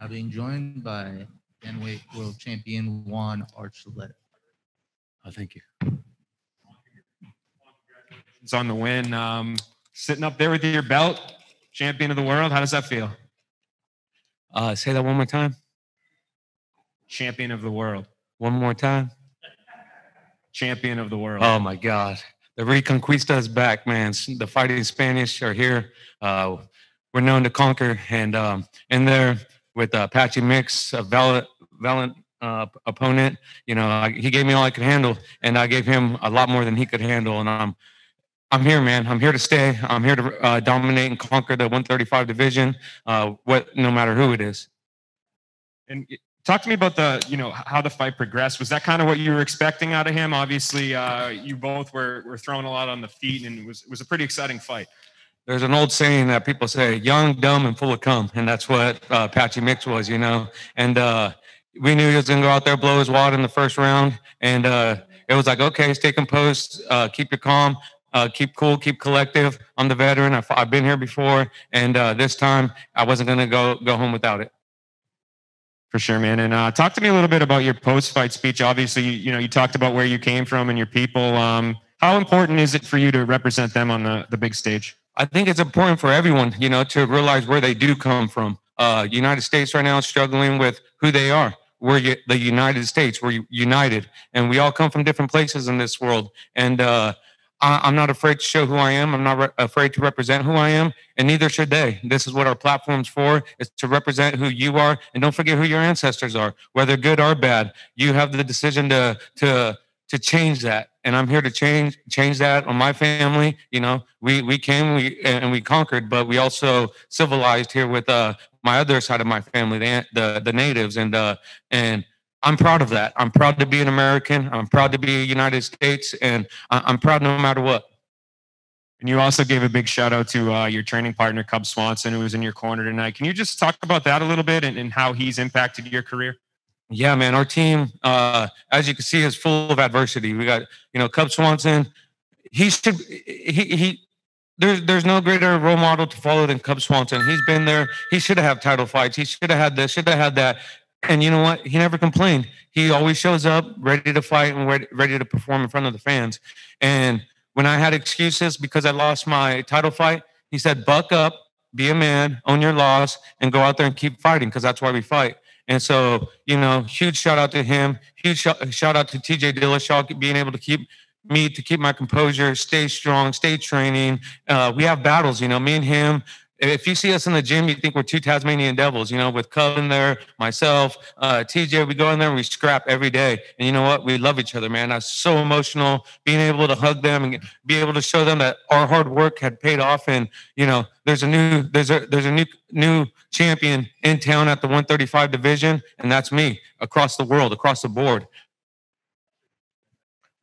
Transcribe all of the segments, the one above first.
uh, being joined by Bantamweight World Champion Juan Archuleta. Oh, thank you. It's on the win. Um, sitting up there with your belt, champion of the world. How does that feel? Uh, say that one more time. Champion of the world. One more time. Champion of the world. Oh my God. The Reconquista is back, man. The fighting Spanish are here. Uh, we're known to conquer. And um, in there with Patchy Mix, a valiant, valiant uh, opponent, you know, I, he gave me all I could handle, and I gave him a lot more than he could handle. And I'm, I'm here, man. I'm here to stay. I'm here to uh, dominate and conquer the 135 division, uh, what, no matter who it is. And talk to me about the, you know, how the fight progressed. Was that kind of what you were expecting out of him? Obviously, uh, you both were were throwing a lot on the feet, and it was it was a pretty exciting fight. There's an old saying that people say, young, dumb, and full of cum. And that's what uh, Patchy Mix was, you know. And uh, we knew he was going to go out there, blow his wad in the first round. And uh, it was like, okay, stay composed, uh, keep your calm, uh, keep cool, keep collective. I'm the veteran. I've, I've been here before. And uh, this time, I wasn't going to go go home without it. For sure, man. And uh, talk to me a little bit about your post-fight speech. Obviously, you, you know, you talked about where you came from and your people. Um, how important is it for you to represent them on the, the big stage? I think it's important for everyone, you know, to realize where they do come from. Uh, United States right now is struggling with who they are. We're the United States. We're united, and we all come from different places in this world. And uh, I, I'm not afraid to show who I am. I'm not re- afraid to represent who I am, and neither should they. This is what our platform's for: is to represent who you are, and don't forget who your ancestors are, whether good or bad. You have the decision to to to change that. And i'm here to change change that on my family you know. We we came we and we conquered but we also civilized here with uh my other side of my family the the, the natives. And uh and i'm proud of that. I'm proud to be an american. I'm proud to be a united states. And i'm proud no matter what. And you also gave a big shout out to uh, your training partner, Cub Swanson, who was in your corner tonight. Can you just talk about that a little bit and, and how he's impacted your career? Yeah, man. Our team, uh, as you can see, is full of adversity. We got, you know, Cub Swanson. He should. He he. There's there's no greater role model to follow than Cub Swanson. He's been there. He should have had title fights. He should have had this. Should have had that. And you know what? He never complained. He always shows up ready to fight and ready, ready to perform in front of the fans. And when I had excuses because I lost my title fight, he said, "Buck up, be a man, own your loss, and go out there and keep fighting because that's why we fight." And so, you know, huge shout out to him. Huge shout, shout out to TJ Dillashaw being able to keep me to keep my composure, stay strong, stay training. Uh, we have battles, you know, me and him. If you see us in the gym, you think we're two Tasmanian devils, you know, with Cub in there, myself, uh, TJ. We go in there and we scrap every day. And you know what? We love each other, man. That's so emotional. Being able to hug them and be able to show them that our hard work had paid off. And you know, there's a new there's a there's a new new champion in town at the 135 division, and that's me across the world, across the board.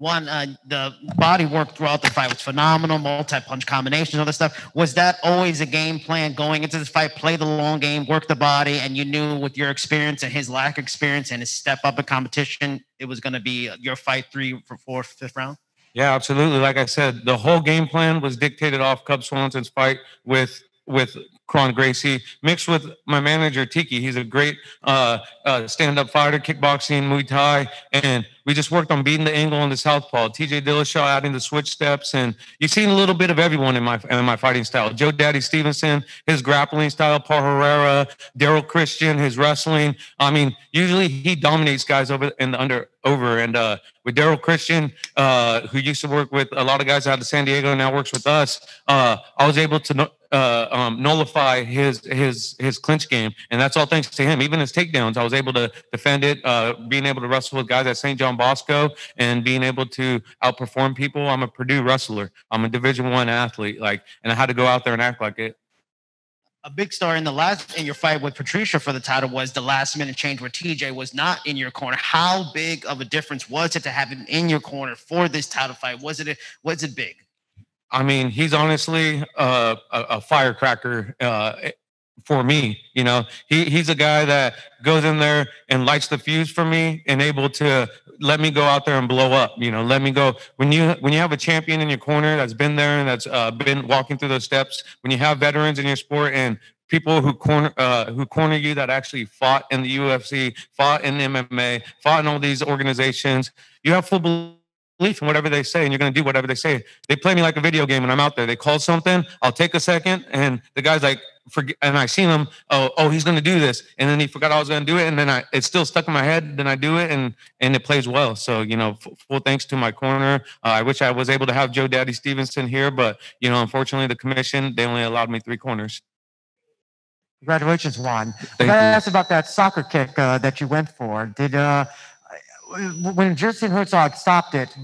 One, uh, the body work throughout the fight was phenomenal, multi punch combinations, all this stuff. Was that always a game plan going into this fight? Play the long game, work the body, and you knew with your experience and his lack of experience and his step up in competition, it was going to be your fight three for fourth, fifth round. Yeah, absolutely. Like I said, the whole game plan was dictated off Cub Swanson's fight with with Kron Gracie, mixed with my manager Tiki. He's a great uh, uh, stand-up fighter, kickboxing, Muay Thai, and we just worked on beating the angle on the southpaw. TJ Dillashaw adding the switch steps, and you've seen a little bit of everyone in my in my fighting style. Joe Daddy Stevenson, his grappling style, Paul Herrera, Daryl Christian, his wrestling. I mean, usually he dominates guys over in the under over, and uh, with Daryl Christian, uh, who used to work with a lot of guys out of San Diego, now works with us. Uh, I was able to. no- uh, um, nullify his his his clinch game, and that's all thanks to him. Even his takedowns, I was able to defend it. Uh, being able to wrestle with guys at St. John Bosco, and being able to outperform people. I'm a Purdue wrestler. I'm a Division One athlete. Like, and I had to go out there and act like it. A big star in the last in your fight with Patricio for the title was the last minute change where TJ was not in your corner. How big of a difference was it to have him in your corner for this title fight? Was it was it big? I mean, he's honestly uh, a, a firecracker uh, for me. You know, he he's a guy that goes in there and lights the fuse for me and able to let me go out there and blow up. You know, let me go when you when you have a champion in your corner that's been there and that's uh, been walking through those steps. When you have veterans in your sport and people who corner uh, who corner you that actually fought in the UFC, fought in the MMA, fought in all these organizations. You have full belief in whatever they say, and you're going to do whatever they say. They play me like a video game, and I'm out there. They call something, I'll take a second, and the guy's like, forget, and I seen him. Oh, oh, he's going to do this, and then he forgot I was going to do it, and then I it's still stuck in my head. Then I do it, and and it plays well. So you know, f- full thanks to my corner. Uh, I wish I was able to have Joe Daddy Stevenson here, but you know, unfortunately, the commission they only allowed me three corners. Congratulations, Juan. Thank I asked about that soccer kick uh, that you went for. Did uh, when Jason Herzog stopped it?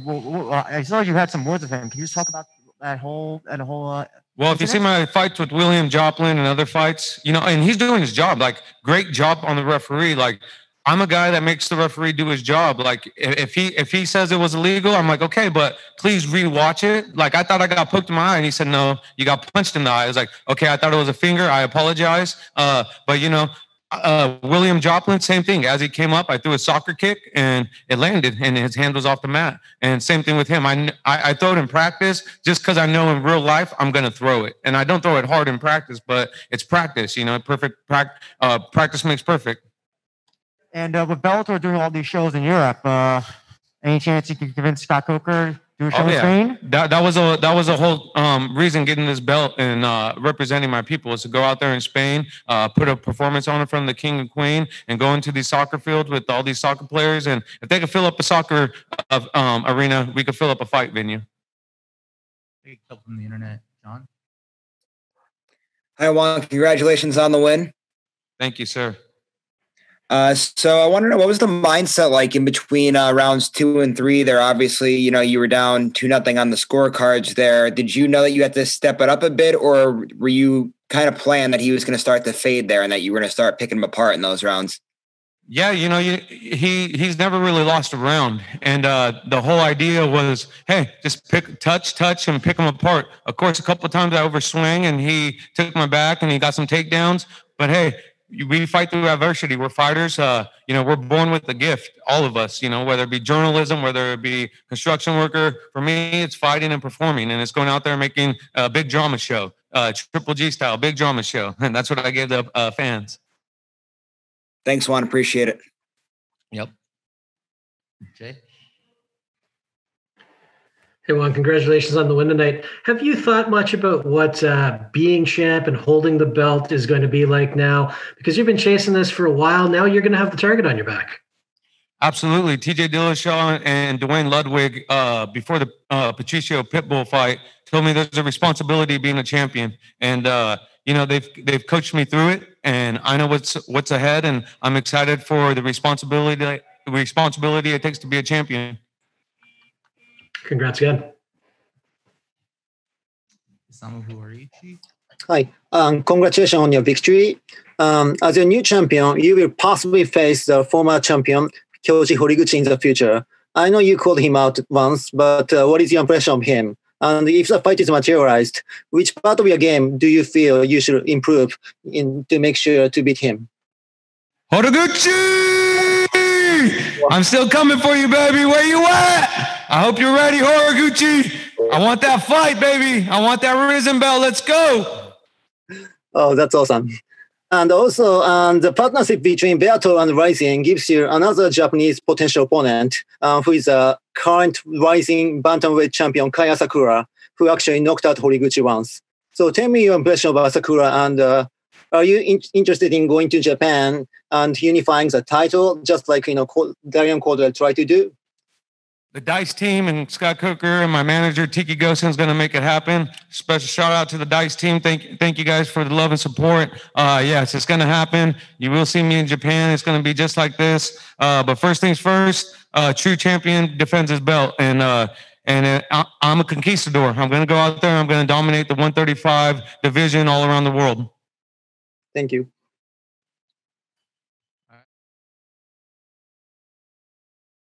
I saw you had some words with him. Can you just talk about that whole that whole? Uh, Well, if you see my fights with William Joplin and other fights, you know, and he's doing his job, like great job on the referee. Like I'm a guy that makes the referee do his job. Like if he if he says it was illegal, I'm like, okay, but please rewatch it. Like I thought I got poked in my eye, and he said no, you got punched in the eye. I was like, okay, I thought it was a finger. I apologize. Uh, but you know. Uh, William Joplin, same thing. As he came up, I threw a soccer kick and it landed, and his hand was off the mat. And same thing with him. I I, I throw it in practice just because I know in real life I'm gonna throw it, and I don't throw it hard in practice, but it's practice. You know, perfect prac- uh, practice makes perfect. and uh, with Bellator doing all these shows in Europe, uh, any chance you could convince Scott Coker do a show Oh, in yeah. Spain? That that was a that was a whole um, reason getting this belt and uh, representing my people is to go out there in Spain, uh, put a performance on it from the king and queen, and go into these soccer fields with all these soccer players. And if they could fill up a soccer uh, um, arena, we could fill up a fight venue. Take a couple from the internet, John. Hi, Juan. Congratulations on the win. Thank you, sir. Uh, so I want to know what was the mindset like in between uh, rounds two and three? There, obviously, you know, you were down two nothing on the scorecards. There, did you know that you had to step it up a bit, or were you kind of planned that he was going to start to fade there and that you were going to start picking him apart in those rounds? Yeah, you know, you, he he's never really lost a round, and uh, the whole idea was, hey, just pick touch, touch, and pick him apart. Of course, a couple of times I overswing, and he took my back, and he got some takedowns. But hey, we fight through adversity. We're fighters. Uh, you know, we're born with the gift. All of us. You know, whether it be journalism, whether it be construction worker. For me, it's fighting and performing, and it's going out there making a big drama show, uh, Triple G style, big drama show, and that's what I gave the uh, fans. Thanks, Juan. Appreciate it. Yep. Jay. Hey, Juan, congratulations on the win tonight. Have you thought much about what uh, being champ and holding the belt is going to be like now? Because you've been chasing this for a while. Now you're going to have the target on your back. Absolutely. TJ Dillashaw and Duane Ludwig, uh, before the uh, Patricio Pitbull fight, told me there's a responsibility being a champion. And, uh, you know, they've, they've coached me through it and I know what's, what's ahead and I'm excited for the responsibility, the responsibility it takes to be a champion. Congrats again. Isamu Huarichi. Hi, um, congratulations on your victory. Um, as your new champion, you will possibly face the former champion Kyoji Horiguchi in the future. I know you called him out once, but uh, what is your impression of him? And if the fight is materialized, which part of your game do you feel you should improve in to make sure to beat him? Horiguchi! I'm still coming for you, baby. Where you at? I hope you're ready, Horiguchi. I want that fight, baby. I want that RIZIN belt. Let's go. Oh, that's awesome. And also, um, the partnership between Bellator and RIZIN gives you another Japanese potential opponent, uh, who is a current RIZIN bantamweight champion Kai Asakura, who actually knocked out Horiguchi once. So, tell me your impression about Asakura, and uh, are you in- interested in going to Japan and unifying the title, just like you know Darrion Caldwell tried to do? The Dice team and Scott Coker and my manager Tiki Ghosn is going to make it happen. Special shout out to the Dice team. Thank thank you guys for the love and support. Uh, yes, it's going to happen. You will see me in Japan. It's going to be just like this. Uh, but first things first, uh, true champion defends his belt, and uh, and uh, I'm a conquistador. I'm going to go out there. I'm going to dominate the 135 division all around the world. Thank you.